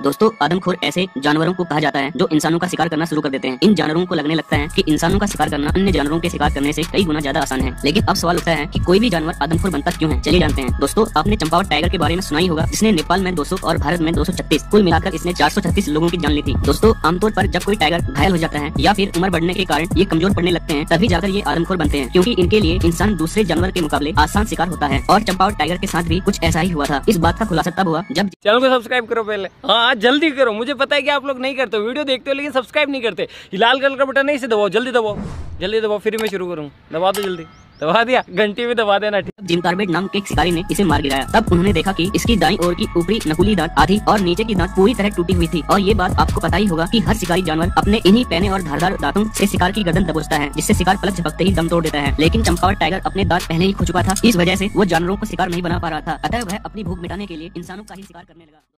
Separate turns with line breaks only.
दोस्तों, आदमखोर ऐसे जानवरों को कहा जाता है जो इंसानों का शिकार करना शुरू कर देते हैं। इन जानवरों को लगने लगता है कि इंसानों का शिकार करना अन्य जानवरों के शिकार करने से कई गुना ज़्यादा आसान है। लेकिन अब सवाल उठता है कि कोई भी जानवर आदमखोर बनता क्यों है? चलिए जानते हैं। दोस्तों, आपने चंपावत टाइगर के बारे में सुनाई होगा, जिसने नेपाल में 200 और भारत में 236 कुल मिलाकर इसने 436 लोगों की जान ली थी। दोस्तों, आमतौर पर जब कोई टाइगर घायल हो जाता है या फिर उम्र बढ़ने के कारण ये कमज़ोर पड़ने लगते हैं, तभी जाकर ये आदमखोर बनते हैं, क्यूँकी इनके लिए इंसान दूसरे जानवर के मुकाबले आसान शिकार होता है। और चंपावत टाइगर के साथ भी कुछ ऐसा ही हुआ था। इस बात का खुलासा तब हुआ जब
चैनल को सब्सक्राइब करो पहले। हाँ जल्दी करो। मुझे पता है कि आप लोग नहीं करते वीडियो देखते हो, लेकिन सब्सक्राइब नहीं करते। लाल कलर का बटन नहीं से दबाओ, जल्दी दबाओ। जल्दी दबाओ, फिर मैं शुरू करूँ। दबा दो जल्दी। दबा दिया। घंटी भी दबा देना
जिम कार्बेट नाम के शिकारी ने इसे मार गिराया। तब उन्होंने देखा कि इसकी दाई ओर की ऊपरी नकुली दांत आधी और नीचे की दांत पूरी तरह टूटी हुई थी। और ये बात आपको पता ही होगा कि हर शिकारी जानवर अपने इन्हीं पहने और धारदार दांतों से शिकार की गर्दन दबोचता है, जिससे शिकार पलक झपकते ही दम तोड़ देता है। लेकिन चंपावत टाइगर अपने दांत पहले ही खो चुका था। इस वजह से वो जानवरों को शिकार नहीं बना पा रहा था। अतः वह अपनी भूख मिटाने के लिए इंसानों का ही शिकार करने लगा।